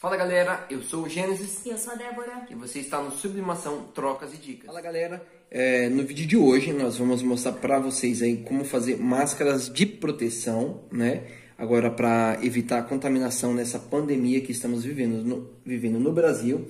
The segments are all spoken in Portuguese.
Fala galera, eu sou o Gênesis. E eu sou a Débora. E você está no Sublimação Trocas e Dicas. Fala galera, é, no vídeo de hoje nós vamos mostrar para vocês aí como fazer máscaras de proteção, né? Agora para evitar a contaminação nessa pandemia que estamos vivendo no, vivendo no Brasil.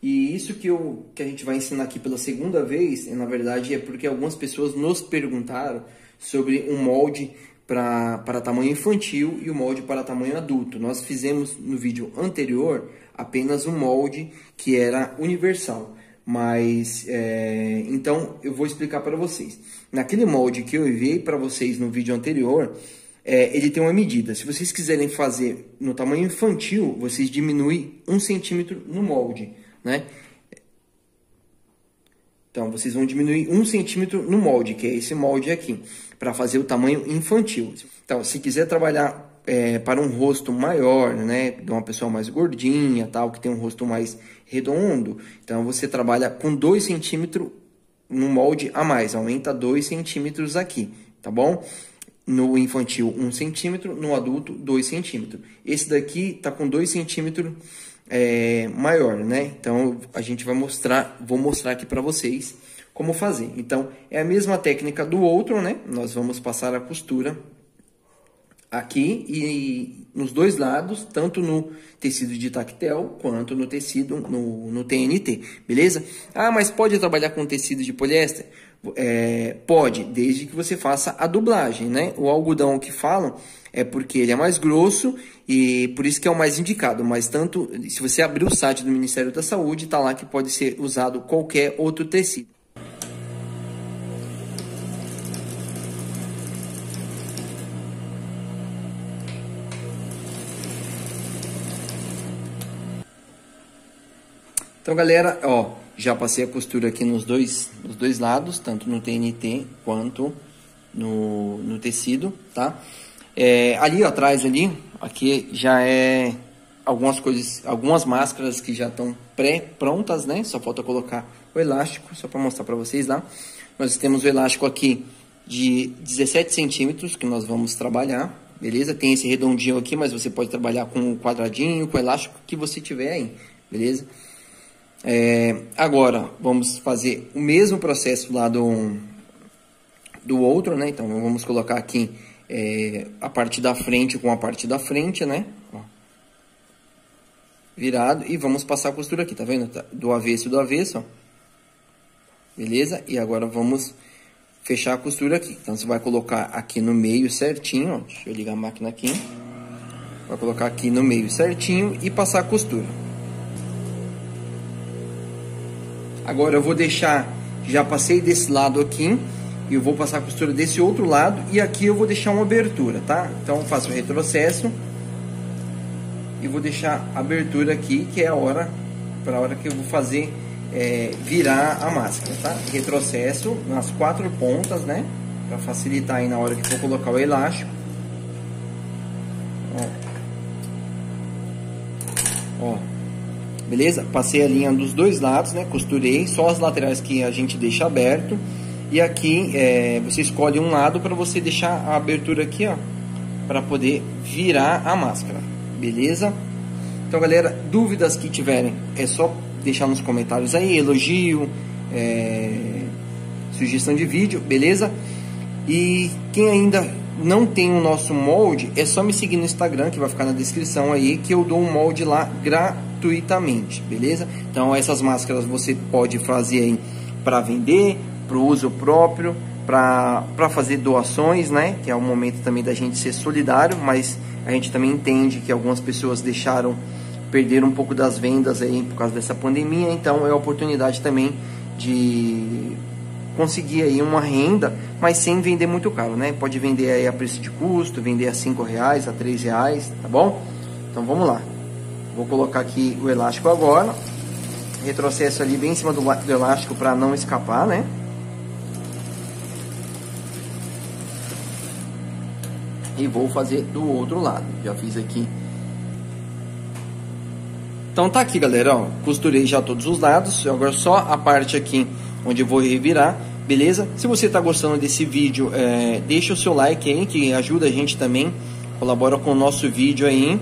E isso que, eu, que a gente vai ensinar aqui pela segunda vez, na verdade, é porque algumas pessoas nos perguntaram sobre um molde para tamanho infantil e o molde para tamanho adulto. Nós fizemos no vídeo anterior apenas um molde que era universal. Mas, é, então, eu vou explicar para vocês. Naquele molde que eu enviei para vocês no vídeo anterior, é, ele tem uma medida. Se vocês quiserem fazer no tamanho infantil, vocês diminuem um centímetro no molde, né? Então, vocês vão diminuir um centímetro no molde, que é esse molde aqui, para fazer o tamanho infantil. Então, se quiser trabalhar é, para um rosto maior, né, de uma pessoa mais gordinha, tal, que tem um rosto mais redondo, então você trabalha com 2 centímetros no molde a mais, aumenta 2 centímetros aqui, tá bom? No infantil, 1 um centímetro, no adulto, 2 centímetros. Esse daqui tá com 2 centímetros é, maior, né? Então a gente vai mostrar, vou mostrar aqui para vocês como fazer. Então é a mesma técnica do outro, né? Nós vamos passar a costura aqui e nos dois lados, tanto no tecido de tactel quanto no tecido no, no TNT, beleza? Ah, mas pode trabalhar com tecido de poliéster? É, pode, desde que você faça a dublagem, né? O algodão que falam é porque ele é mais grosso e por isso que é o mais indicado. Mas tanto, se você abrir o site do Ministério da Saúde, está lá que pode ser usado qualquer outro tecido. Então, galera, ó, já passei a costura aqui nos dois, nos dois lados, tanto no TNT quanto no, no tecido, tá? É, ali ó, atrás ali, aqui já é algumas coisas, algumas máscaras que já estão pré-prontas, né? Só falta colocar o elástico, só para mostrar para vocês lá. Nós temos o elástico aqui de 17 centímetros que nós vamos trabalhar, beleza? Tem esse redondinho aqui, mas você pode trabalhar com o quadradinho, com o elástico que você tiver aí, beleza? É, agora, vamos fazer o mesmo processo lá do, do outro, né? Então, vamos colocar aqui é, a parte da frente com a parte da frente, né? Ó. Virado e vamos passar a costura aqui, tá vendo? Tá, do avesso do avesso, ó. Beleza? E agora vamos fechar a costura aqui. Então, você vai colocar aqui no meio certinho, ó. Deixa eu ligar a máquina aqui. Vai colocar aqui no meio certinho e passar a costura. Agora eu vou deixar, já passei desse lado aqui, e eu vou passar a costura desse outro lado e aqui eu vou deixar uma abertura, tá? Então faço o retrocesso e vou deixar a abertura aqui, que é a hora, para a hora que eu vou fazer é, virar a máscara, tá? Retrocesso nas quatro pontas, né? Para facilitar aí na hora que for colocar o elástico. Ó. Ó. Beleza? Passei a linha dos dois lados, né? Costurei, só as laterais que a gente deixa aberto. E aqui é, você escolhe um lado para você deixar a abertura aqui, ó, para poder virar a máscara, beleza? Então, galera, dúvidas que tiverem, é só deixar nos comentários aí, elogio, é, sugestão de vídeo, beleza? E quem ainda não tem o nosso molde, é só me seguir no Instagram, que vai ficar na descrição aí, que eu dou um molde lá gratuitamente, beleza? Então, essas máscaras você pode fazer aí para vender, para uso próprio, para fazer doações, né? Que é o momento também da gente ser solidário, mas a gente também entende que algumas pessoas deixaram perder um pouco das vendas aí por causa dessa pandemia, então é a oportunidade também de conseguir aí uma renda, mas sem vender muito caro, né? Pode vender aí a preço de custo, vender a cinco reais, a três reais, tá bom? Então vamos lá. Vou colocar aqui o elástico agora, retrocesso ali bem em cima do, do elástico para não escapar, né? e vou fazer do outro lado. Já fiz aqui. Então tá aqui, galera, ó, costurei já todos os lados, agora só a parte aqui onde eu vou revirar, beleza? Se você tá gostando desse vídeo, é, deixa o seu like aí, que ajuda a gente também, colabora com o nosso vídeo aí.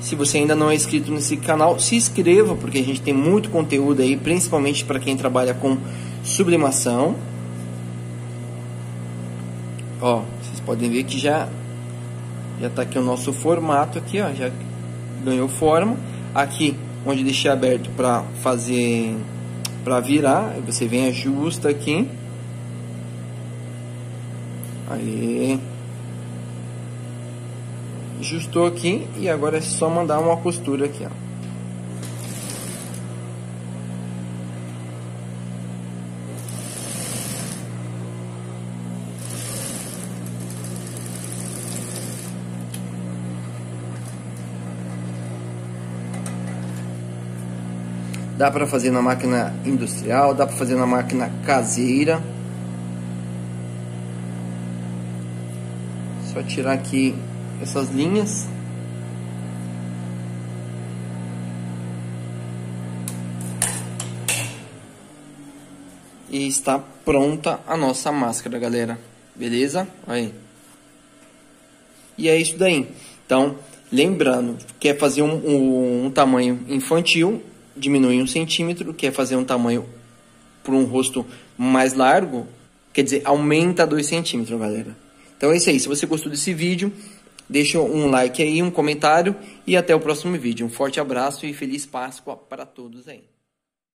Se você ainda não é inscrito nesse canal, se inscreva, porque a gente tem muito conteúdo aí, principalmente para quem trabalha com sublimação. Ó, vocês podem ver que já já tá aqui o nosso formato aqui, ó, já ganhou forma. Aqui, onde deixei aberto para fazer para virar, você vem ajusta aqui. Aí. Ajustou aqui e agora é só mandar uma costura aqui, ó. Dá para fazer na máquina industrial, dá para fazer na máquina caseira. Só tirar aqui essas linhas. E está pronta a nossa máscara, galera. Beleza? Aí. E é isso daí. Então, lembrando, quer fazer um, um, um tamanho infantil, diminui um centímetro, quer fazer um tamanho para um rosto mais largo, quer dizer, aumenta dois centímetros, galera. Então é isso aí. Se você gostou desse vídeo, deixa um like aí, um comentário e até o próximo vídeo. Um forte abraço e feliz Páscoa para todos aí.